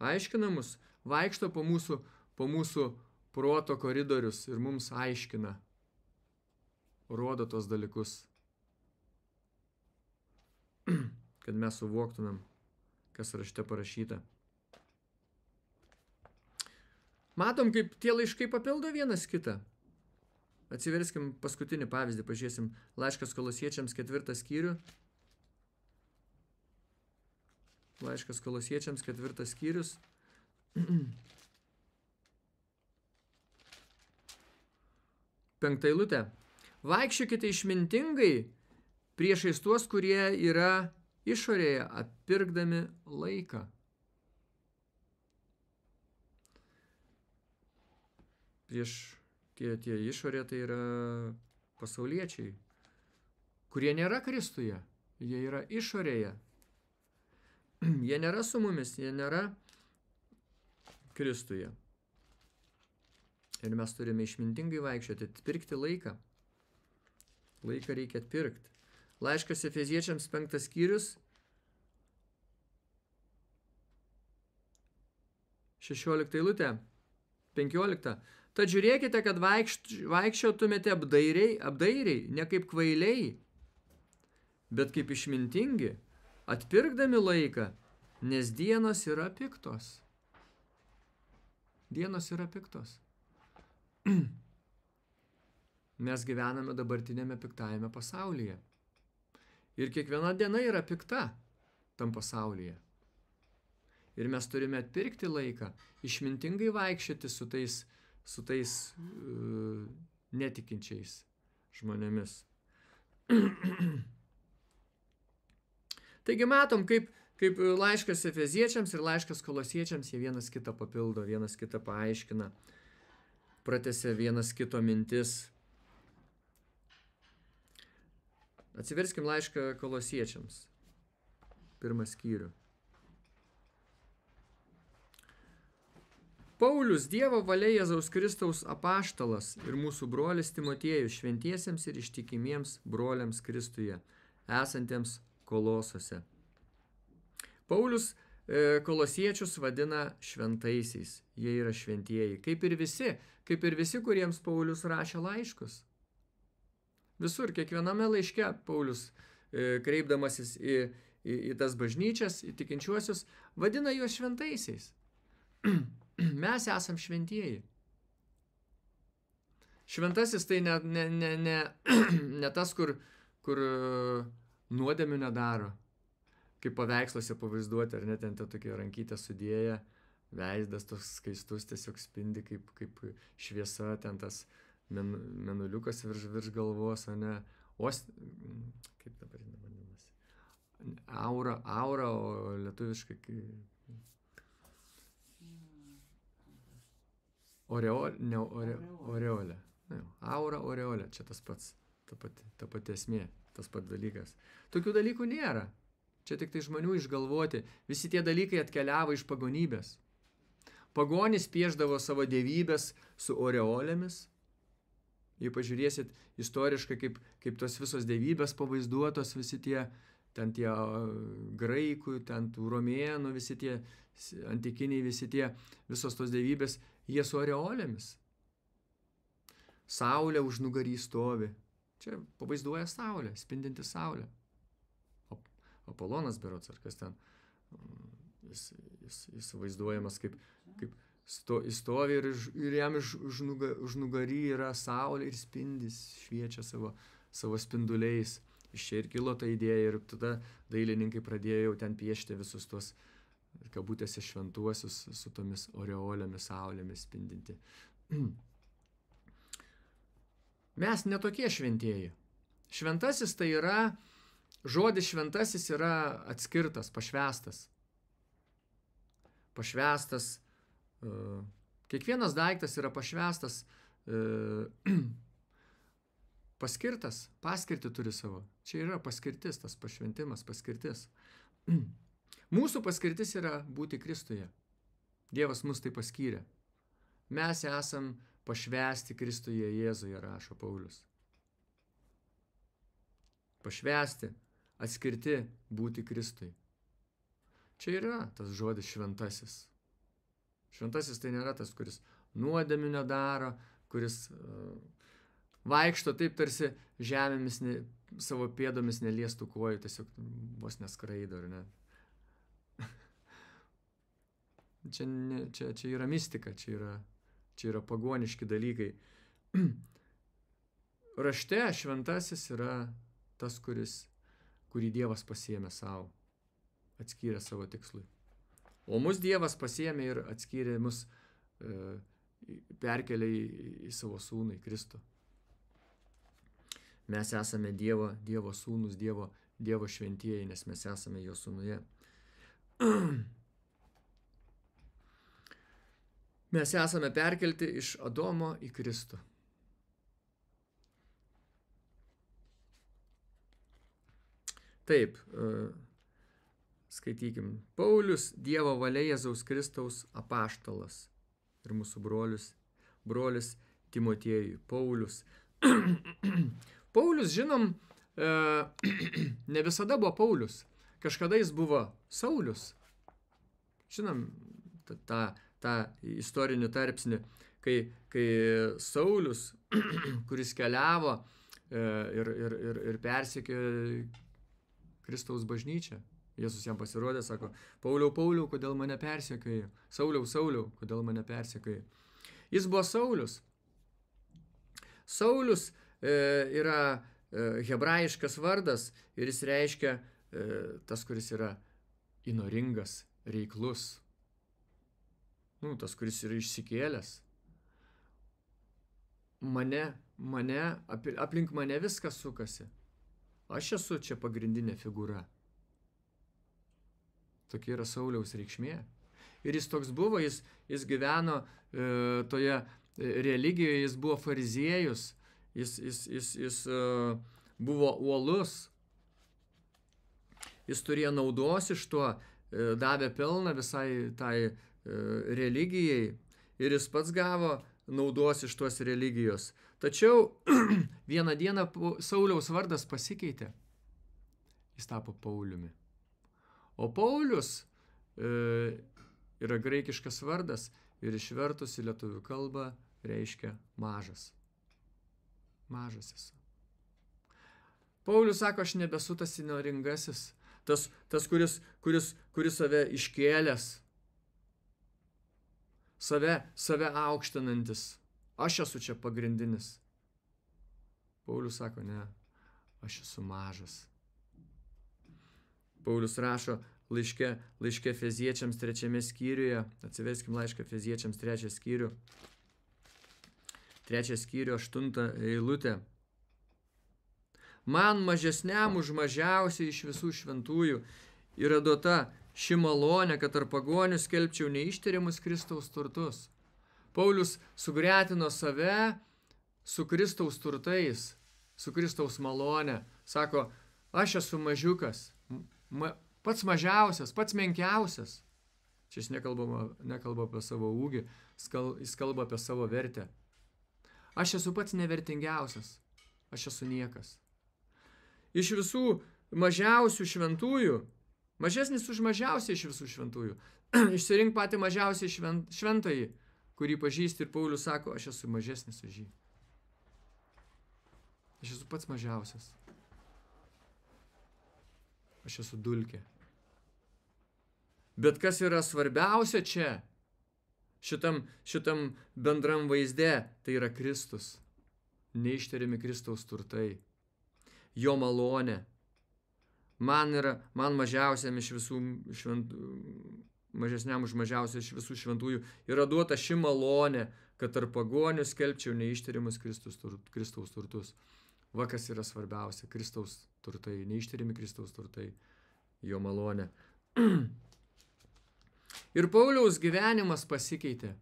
Aiškina mus, vaikšto po mūsų, po mūsų proto koridorius ir mums aiškina, rodo tos dalykus. [CLEARS THROAT] kad mes suvoktumėm, kas rašte parašyta. Matom, kaip tie laiškai papildo vienas kitą. Atsiverskim paskutinį pavyzdį, pažiūrėsim laiškas kolosiečiams ketvirtą skyrių. Laiškas kolosiečiams ketvirtas skyrius. [CLEARS THROAT] Penktą eilutę. Vaikščiokite išmintingai priešais tuos, kurie yra išorėje atpirkdami laiką. Prieš tie, tie išorė tai yra pasauliečiai, kurie nėra Kristuje, jie yra išorėje. [CLEARS THROAT] Jie nėra su mumis, jie nėra Kristuje. Ir mes turime išmintingai vaikščioti, atpirkti laiką. Laiką reikia atpirkti. Laiškas Efeziečiams penktas skyrius. 16 eilutė. 15. Tad žiūrėkite, kad vaikščiotumėte apdairiai, apdairiai, ne kaip kvailiai, bet kaip išmintingi, atpirkdami laiką, nes dienos yra piktos. Dienos yra piktos. [CLEARS THROAT] Mes gyvename dabartinėme piktajame pasaulyje. Ir kiekviena diena yra pikta tam pasaulyje. Ir mes turime atpirkti laiką, išmintingai vaikščioti su tais, su tais uh, netikinčiais žmonėmis. [CLEARS THROAT] Taigi matom, kaip, kaip laiškas Efeziečiams ir laiškas Kolosiečiams jie vienas kitą papildo, vienas kitą paaiškina, pratęsia vienas kito mintis, Atsiverskim laišką kolosiečiams. Pirmą skyrių. Paulius Dievo valia Jėzaus Kristaus apaštalas ir mūsų brolis Timotiejus šventiesiems ir ištikimiems broliams Kristuje, esantiems kolosose. Paulius e, kolosiečius vadina šventaisiais, jie yra šventieji, kaip ir visi, kaip ir visi, kuriems Paulius rašė laiškus. Visur, kiekviename laiške Paulius, e, kreipdamasis į, į, į tas bažnyčias, į tikinčiuosius, vadina juos šventaisiais. [CLEARS THROAT] Mes esam šventieji. Šventasis tai ne, ne, ne, ne, [CLEARS THROAT] ne tas, kur, kur e, nuodėmių nedaro. Kaip paveiksluose pavaizduoti, ar net ten tokia rankytė sudėję, veizdas toks skaistus tiesiog spindi kaip, kaip šviesa, ten tas uh, men, menuliukas virš, virš galvos, o ne, os, kaip dabar vadinasi, aura, aura, o lietuviškai Oreolė, ne, ore, oreolė. Ne, aura, oreolė, čia tas pats, ta pati, ta pati esmė, tas pats dalykas. Tokių dalykų nėra. Čia tik tai žmonių išgalvoti. Visi tie dalykai atkeliavo iš pagonybės. Pagonis pieždavo savo dievybės su oreolėmis, Jei pažiūrėsit istoriškai, kaip, kaip tos visos dievybės pavaizduotos, visi tie, ten tie graikų, ten tų romėnų, visi tie antikiniai, visi tie, visos tos dievybės, jie su areolėmis. Saulė už nugarį stovi. Čia pavaizduoja Saulę, spindinti Saulę. Apolonas berots, ar kas ten, jis, jis, jis vaizduojamas kaip, kaip sto, stovi ir, ir jam už, už, nuga, už nugarį yra Saulė ir spindis, šviečia savo, savo spinduliais. Iš čia ir kilo ta idėja ir tada dailininkai pradėjo jau ten piešti visus tuos kabutėse šventuosius su tomis oreolėmis, saulėmis spindinti. [CLEARS THROAT] Mes netokie šventieji. Šventasis tai yra, žodis šventasis yra atskirtas, pašvestas. Pašvestas, kiekvienas daiktas yra pašvestas, uh, [CLEARS THROAT] paskirtas, paskirti turi savo. Čia yra paskirtis, tas pašventimas, paskirtis. [CLEARS THROAT] Mūsų paskirtis yra būti Kristuje. Dievas mus tai paskyrė. Mes esam pašvesti Kristuje Jėzuje, rašo Paulius. Pašvesti, atskirti būti Kristui. Čia yra tas žodis šventasis. Šventasis tai nėra tas, kuris nuodėmių nedaro, kuris uh, vaikšto taip tarsi žemėmis ne, savo pėdomis neliestų kojų, tiesiog vos neskraido, ar ne? [LAUGHS] čia, ne, čia, čia yra mistika, čia yra Čia yra pagoniški dalykai. [CLEARS THROAT] Rašte šventasis yra tas, kuris, kurį Dievas pasiemė savo, atskyrė savo tikslui. O mus Dievas pasiemė ir atskyrė mus, e, perkelė į, į savo sūnų, į Kristų. Mes esame Dievo, Dievo sūnus, Dievo, Dievo šventieji, nes mes esame jo sūnuje. [CLEARS THROAT] Mes esame perkelti iš Adomo į Kristų. Taip, e, skaitykim. Paulius Dievo valia Jėzaus Kristaus apaštalas ir mūsų brolius, brolis Timotiejui. Paulius. [CLEARS THROAT] Paulius, žinom, e, [CLEARS THROAT] ne visada buvo Paulius. Kažkada jis buvo Saulius. Žinom, tą tą istorinį tarpsnį, kai, kai Saulis, [CLEARS THROAT] kuris keliavo e, ir, ir, ir, ir persikė Kristaus bažnyčią, Jėzus jam pasirodė, sako, Pauliau, Pauliau, kodėl mane persekioji? Sauliau, Sauliau, kodėl mane persekioji? Jis buvo Saulius. Saulius e, yra e, hebrajiškas vardas ir jis reiškia e, tas, kuris yra įnoringas, reiklus, nu, tas, kuris yra išsikėlęs. Mane, mane, aplink mane viskas sukasi. Aš esu čia pagrindinė figūra. Tokia yra Sauliaus reikšmė. Ir jis toks buvo, jis, jis gyveno e, toje e, religijoje, jis buvo fariziejus, jis, jis, jis, jis e, buvo uolus, jis turėjo naudos iš to, e, davė pelną visai tai E, religijai ir jis pats gavo naudos iš tos religijos. Tačiau [CLEARS THROAT] vieną dieną Sauliaus vardas pasikeitė. Jis tapo Pauliumi. O Paulius e, yra graikiškas vardas ir išvertus į lietuvių kalbą reiškia mažas. Mažas esu. Paulius sako, aš nebesu tas įnoringasis, tas, tas kuris, kuris, kuris save iškėlęs, save, save aukštinantis. Aš esu čia pagrindinis. Paulius sako, ne, aš esu mažas. Paulius rašo laiške, laiške feziečiams trečiame skyriuje, atsiveskim laišką feziečiams trečią skyrių, trečią skyrių, aštuntą eilutę. Man mažesniam už mažiausiai iš visų šventųjų yra duota ši malonė, kad tarp pagonių skelbčiau neištiriamus Kristaus turtus. Paulius sugretino save su Kristaus turtais, su Kristaus malonė. Sako, aš esu mažiukas, ma, pats mažiausias, pats menkiausias. Čia jis nekalba, nekalba apie savo ūgį, jis kalba apie savo vertę. Aš esu pats nevertingiausias, aš esu niekas. Iš visų mažiausių šventųjų, mažesnis už mažiausiai iš visų šventųjų. [CLEARS THROAT] Išsirink patį mažiausiai švent, šventąjį, kurį pažįsti ir Paulius sako, aš esu mažesnis už jį. Aš esu pats mažiausias. Aš esu dulkė. Bet kas yra svarbiausia čia, šitam, šitam bendram vaizde, tai yra Kristus. Neištariami Kristaus turtai. Jo malonė. Man yra, man mažiausiam iš visų šventų, mažesniam už mažiausią iš visų šventųjų yra duota ši malonė, kad tarp pagonių skelbčiau neištariamus Kristus, Kristaus turtus. Va kas yra svarbiausia - Kristaus turtai, neištyrimi Kristaus turtai, jo malonė. [CLEARS THROAT] Ir Pauliaus gyvenimas pasikeitė.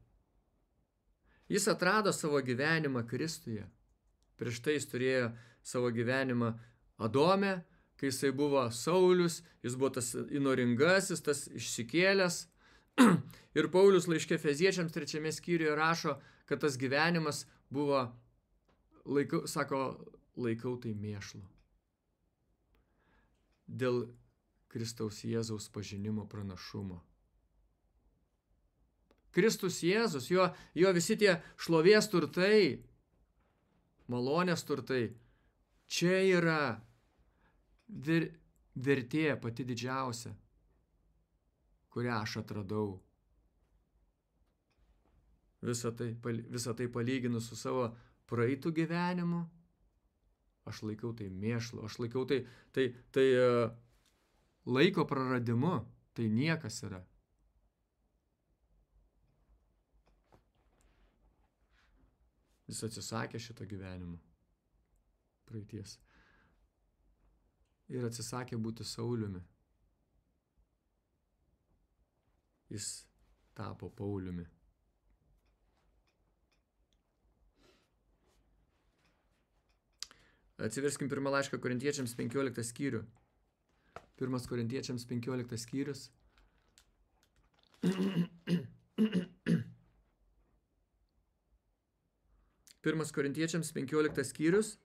Jis atrado savo gyvenimą Kristuje. Prieš tai jis turėjo savo gyvenimą Adome, kai jisai buvo Saulius, jis buvo tas inoringasis, tas išsikėlęs. [CLEARS THROAT] Ir Paulius laiškė Feziečiams trečiame skyriuje rašo, kad tas gyvenimas buvo, laikau, sako, laikau tai mėšlu. Dėl Kristaus Jėzaus pažinimo pranašumo. Kristus Jėzus, jo, jo visi tie šlovės turtai, malonės turtai, čia yra ver, vertė pati didžiausia, kurią aš atradau. Visą tai, visą tai palyginus su savo praeitų gyvenimu, aš laikau tai mėšlu, aš laikau tai, tai, tai uh, laiko praradimu, tai niekas yra. Jis atsisakė šito gyvenimo praeities. Ir atsisakė būti Sauliumi. Jis tapo Pauliumi. Atsiverskim pirmą laišką korintiečiams 15 skyrių. Pirmas korintiečiams 15 skyrius. Pirmas korintiečiams 15 skyrius.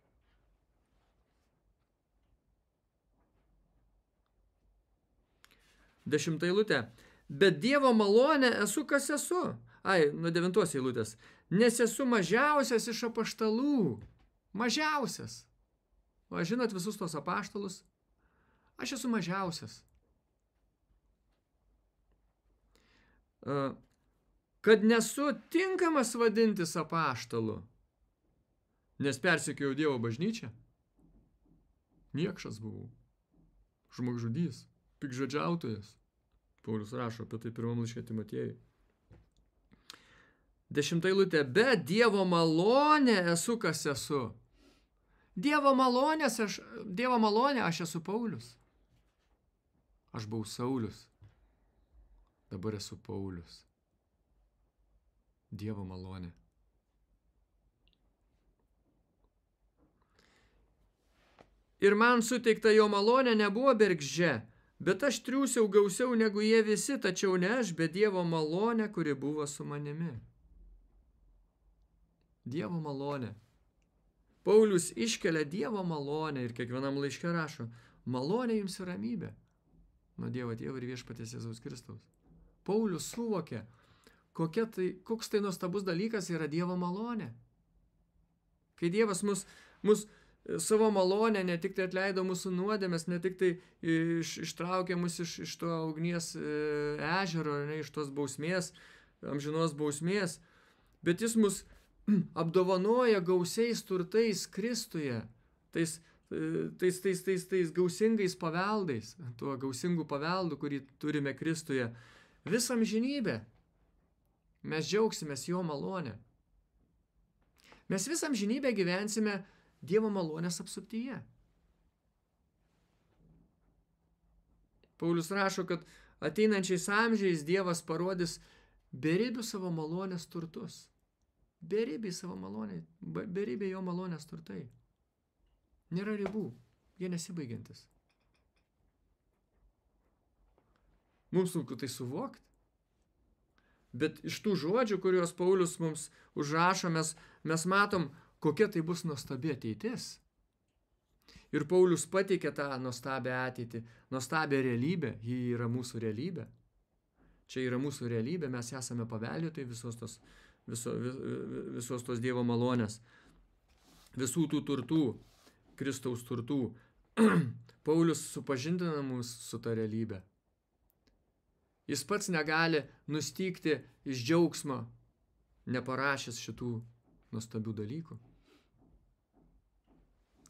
Dešimta eilutė. Bet Dievo malonė esu kas esu. Ai, nuo devintos eilutės. Nes esu mažiausias iš apaštalų. Mažiausias. O žinot visus tos apaštalus? Aš esu mažiausias. Kad nesu tinkamas vadintis apaštalu nes persekėjau Dievo bažnyčią. Niekšas buvau. Žmogžudys, pikžodžiautojas. Paulius rašo apie tai pirmam laiškė Timotiejui. Dešimtai lūtė, be Dievo malonė esu, kas esu. Dievo malonės, aš, Dievo malonė, aš esu Paulius. Aš buvau Saulius. Dabar esu Paulius. Dievo malonė. Ir man suteikta jo malonė nebuvo bergždžia, bet aš triūsiau gausiau negu jie visi, tačiau ne aš, bet Dievo malonė, kuri buvo su manimi. Dievo malonė. Paulius iškelia Dievo malonę ir kiekvienam laiške rašo, malonė jums ir ramybė. Nuo Dievo Tėvo ir viešpatės Jėzaus Kristaus. Paulius suvokė, tai, koks tai nuostabus dalykas yra Dievo malonė. Kai Dievas mus, mus savo malonę ne tik tai atleido mūsų nuodėmės, ne tik tai iš, ištraukė mus iš, iš to ugnies e, ežero, ne iš tos bausmės, amžinos bausmės, bet jis mus [CLEARS THROAT] apdovanoja gausiais turtais Kristuje, tais, e, tais, tais, tais, tais gausingais paveldais, tuo gausingu paveldu, kurį turime Kristuje, visam žinybę. Mes džiaugsimės jo malonę. Mes visam žinybę gyvensime Dievo malonės apsuptyje. Paulius rašo, kad ateinančiais amžiais Dievas parodys beribių savo malonės turtus. Beribiai savo malonė, beribiai jo malonės turtai. Nėra ribų, jie nesibaigiantis. Mums sunku tai suvokti. Bet iš tų žodžių, kuriuos Paulius mums užrašo, mes, mes matom, kokia tai bus nuostabi ateitis. Ir Paulius pateikė tą nuostabią ateitį, nuostabią realybę, ji yra mūsų realybė. Čia yra mūsų realybė, mes esame paveldėtai visos tos, viso, vis, visos tos Dievo malonės, visų tų turtų, Kristaus turtų. [CLEARS THROAT] Paulius supažindina mus su ta realybė. Jis pats negali nustykti iš džiaugsmo, neparašęs šitų nuostabių dalykų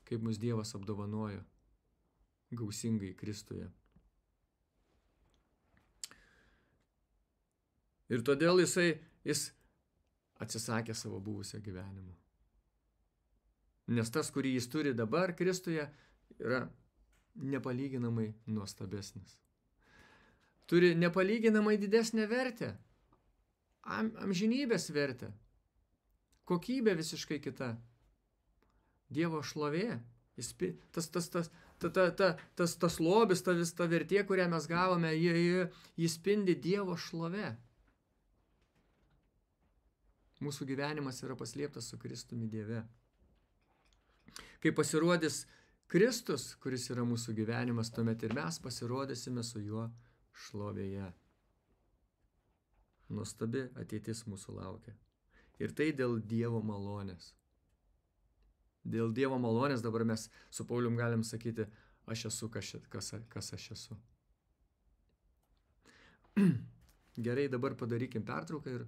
kaip mus Dievas apdovanojo gausingai Kristuje. Ir todėl jisai, jis atsisakė savo buvusio gyvenimo. Nes tas, kurį jis turi dabar Kristuje, yra nepalyginamai nuostabesnis. Turi nepalyginamai didesnę vertę, am, amžinybės vertę, kokybė visiškai kita. Dievo šlovė. Jis, tas, tas, tas, ta, ta, ta, tas, tas lobis, ta vis ta vertė, kurią mes gavome, jį spindi Dievo šlovė. Mūsų gyvenimas yra paslėptas su Kristumi Dieve. Kai pasirodys Kristus, kuris yra mūsų gyvenimas, tuomet ir mes pasirodysime su juo šlovėje. Nuostabi ateitis mūsų laukia. Ir tai dėl Dievo malonės. Dėl Dievo malonės dabar mes su Paulium galim sakyti, aš esu, kas, kas, kas aš esu. [CLEARS THROAT] Gerai, dabar padarykim pertrauką ir